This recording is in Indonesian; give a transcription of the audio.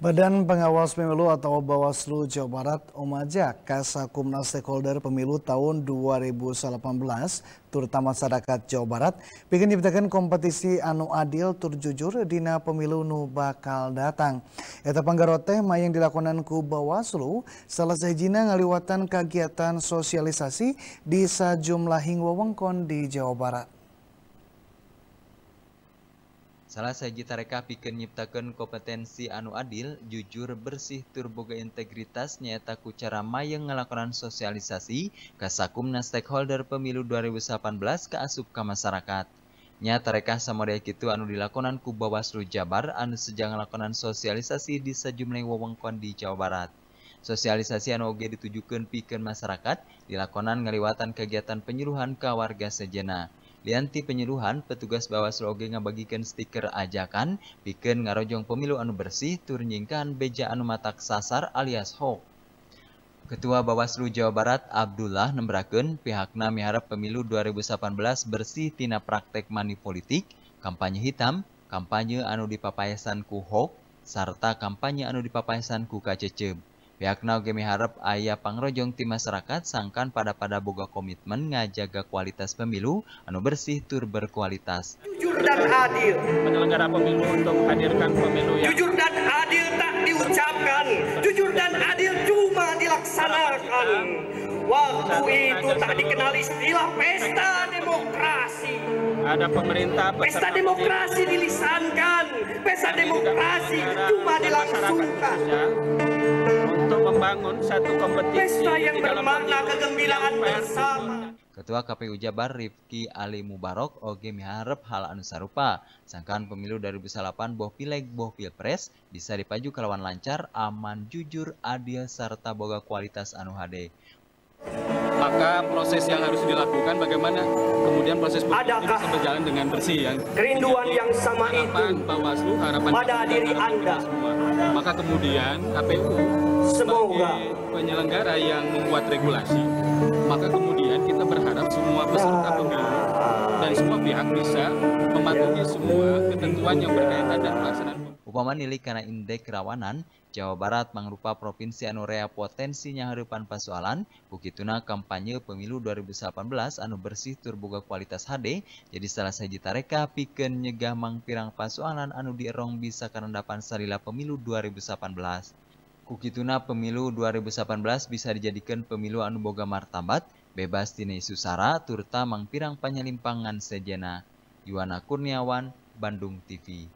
Badan Pengawas Pemilu atau Bawaslu Jawa Barat Omaja Kasakumna Stakeholder Pemilu tahun 2018 terutama masyarakat Jawa Barat bikin nyiptakan kompetisi anu adil tur jujur dina pemilu nu bakal datang. Eta panggarote yang dilakukan ku Bawaslu salah sejina ngaliwatan kegiatan sosialisasi di sejumlah wewengkon di Jawa Barat. Salah saji tareka pikeun nyiptakeun kompetensi anu adil, jujur, bersih, turboga integritas nyata ku cara mayeng ngelakonan sosialisasi ka sakumna stakeholder pemilu 2018 ke asup ka masyarakat. Nya tareka samodaya kitu anu dilakonan ku Bawaslu Jabar anu sejang ngelakonan sosialisasi di sejumlah wewengkon di Jawa Barat. Sosialisasi anu oge ditujukeun pikeun masyarakat dilakonan ngaliwatan kegiatan penyuluhan ke warga sejena. Lianti penyuluhan, petugas Bawaslu oge ngabagikan stiker ajakan, bikin ngarojong pemilu anu bersih, tur nyingkan beja anu matak sasar alias hoax. Ketua Bawaslu Jawa Barat Abdullah nemberakeun pihakna miharap pemilu 2018 bersih tina praktek money politik, kampanye hitam, kampanye anu dipapayasan ku hoax, serta kampanye anu dipapayasan ku kaceceb. Pihakna oge miharap ayah pangrojong tim masyarakat sangkan pada pada boga komitmen ngajaga kualitas pemilu anu bersih tur berkualitas. Jujur dan adil. Penyelenggara pemilu untuk hadirkan pemilu yang jujur dan adil tak diucapkan, jujur dan adil cuma dilaksanakan. Waktu itu tak dikenal istilah pesta demokrasi. Ada pemerintah pesta demokrasi dilisankan, pesta demokrasi cuma dilangsungkan membangun satu kompetisi Pesta yang bermakna kegembiraan bersama. Ketua KPU Jabar Rifki Ali Mubarok oge miharap hal anu sarupa. Sangkaan pemilu 2008 boh pileg boh pilpres bisa dipaju kelawan lancar, aman, jujur, adil, serta boga kualitas anu HD. Maka proses yang harus dilakukan bagaimana kemudian proses Adakah bisa berjalan dengan bersih yang kerinduan yang sama harapan itu Bawaslu, harapan pada diri Anda semua. Maka kemudian KPU Semoga penyelenggara yang membuat regulasi, maka kemudian kita berharap semua peserta pemilu dan semua pihak bisa mematuhi semua ketentuan yang berkaitan dan pelaksanaan Upama nilai karena indeks kerawanan, Jawa Barat mangrupa provinsi anu rea potensinya harapan pasoalan, bukituna kampanye pemilu 2018 anu bersih turboga kualitas HD, jadi salah saji tareka pikeun nyegah mangpirang pasoalan anu dierong bisa karendapan salila pemilu 2018. Kukituna pemilu 2018 bisa dijadikan pemilu anu boga martabat, bebas tina isu sara, turta mangpirang panyalimpangan sejena. Yuwana Kurniawan, Bandung TV.